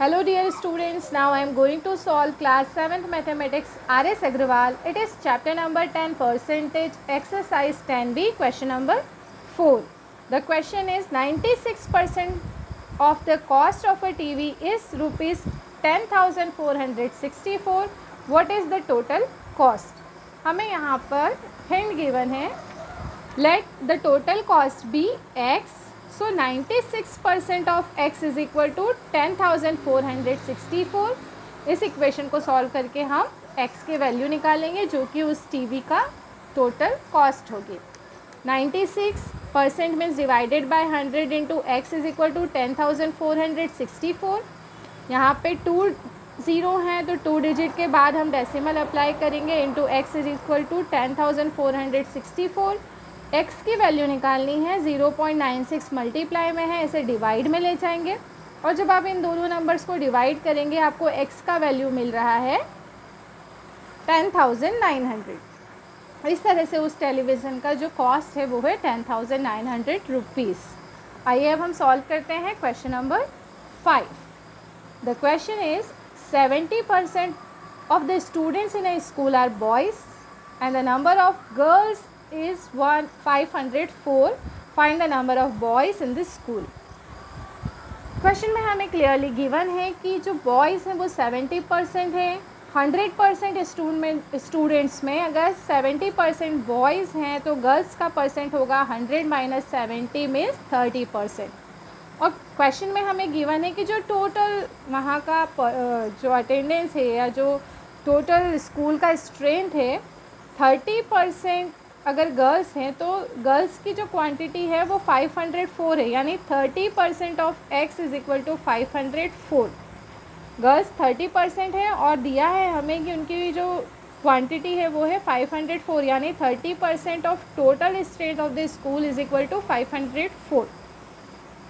Hello dear students now I am going to solve class seventh mathematics R S Agarwal it is chapter number ten percentage exercise ten B question number four the question is ninety six percent of the cost of a T V is rupees ten thousand four hundred sixty four what is the total cost हमें यहाँ पर hint given है. Let the total cost be X so 96 percent of X is equal to 10,464 इस equation को solve करके हम x के value निकालेंगे जो कि उस टीवी का टोटल कॉस्ट होगी। 96 percent means divided by 100 into X is equal to 10,464 यहाँ पे टू ज़ीरो हैं तो टू डिजिट के बाद हम डेसिमल अप्लाई करेंगे into X is equal to ten thousand four hundred sixty four X की वैल्यू निकालनी है zero point nine six multiply में है, इसे डिवाइड में ले जाएँगे। और जब आप इन दोनों नंबर्स को डिवाइड करेंगे, आपको एक्स का वैल्यू मिल रहा है टेन थाउज़ेंड नाइन हंड्रेड इस तरह से उस टेलीविज़न का जो कॉस्ट है, वो है ten thousand nine hundred rupees आइए अब हम सॉल्व करते हैं question number five the question is 70% of the students in a school are boys and the number of girls is 1 504 find the number of boys in this school. Question में हमें clearly given है कि जो boys हैं वो 70 percent है. 100 percent student students में अगर 70 परसेंट बॉयज़ हैं तो गर्ल्स का परसेंट होगा 100 माइनस सेवेंटी मीन्स 30 परसेंट और क्वेश्चन में हमें गिवन है कि जो टोटल वहाँ का जो अटेंडेंस है या जो टोटल स्कूल का स्ट्रेंथ है थर्टी परसेंट अगर गर्ल्स हैं तो गर्ल्स की जो क्वांटिटी है, वो फाइव हंड्रेड फोर है, यानी thirty percent of X is equal to five hundred four girls thirty percent है और दिया है हमें कि उनकी जो क्वांटिटी है, वो है फाइव हंड्रेड फोर यानी thirty percent of total strength of the school is equal to five hundred four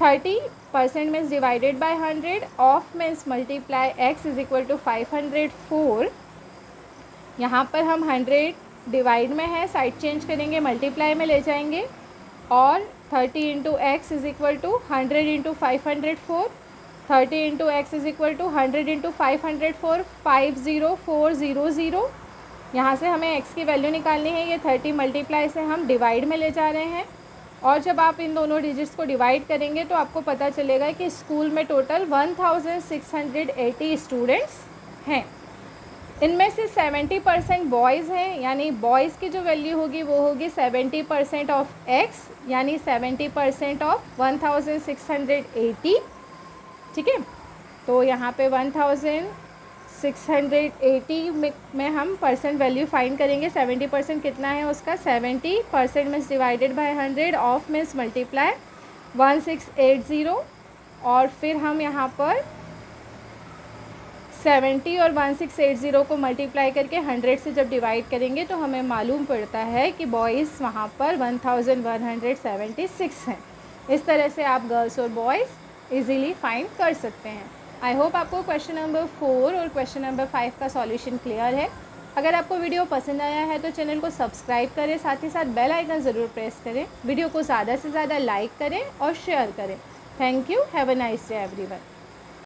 thirty percent means divided by hundred of means multiply X is equal to five hundred four यहाँ पर हम hundred divide में है, side change करेंगे, multiply में ले जाएँगे और thirty into X is equal to hundred into five hundred four, thirty into X is equal to hundred into five hundred four, five zero four zero zero. यहाँ से हमें एक्स की value निकालनी है, ये थर्टी मल्टीप्लाई से हम divide में ले जा रहे हैं। और जब आप इन दोनों डिजिट्स को डिवाइड करेंगे तो आपको पता चलेगा कि स्कूल में टोटल 1680 स्टूडेंट्स हैं। इनमें से 70 परसेंट बॉयज़ हैं यानी बॉयज़ की जो वैल्यू होगी वो होगी 70 परसेंट ऑफ़ एक्स यानी 70 परसेंट ऑफ़ 1680 ठीक है? तो यहाँ पे 1000 680 में, में हम परसेंट वैल्यू फाइंड करेंगे 70 परसेंट कितना है उसका? 70 percent means divided by 100 of means multiply 1680 और फिर हम यहाँ पर 70 और 1680 को मल्टीप्लाई करके 100 से जब डिवाइड करेंगे तो हमें मालूम पड़ता है कि बॉयज़ वहाँ पर 1176 हैं। इस तरह से आप गर्ल्स और बॉयज़ इजीली फाइंड कर सकते हैं। आई होप आपको क्वेश्चन नंबर फोर और क्वेश्चन नंबर फाइव का सॉल्यूशन क्लियर है। अगर आपको वीडियो पसंद आया है तो चैनल को सब्सक्राइब करें, साथ ही साथ बेल आइकन ज़रूर प्रेस करें। वीडियो को ज़्यादा से ज़्यादा लाइक करें और शेयर करें। Thank you have a nice day everyone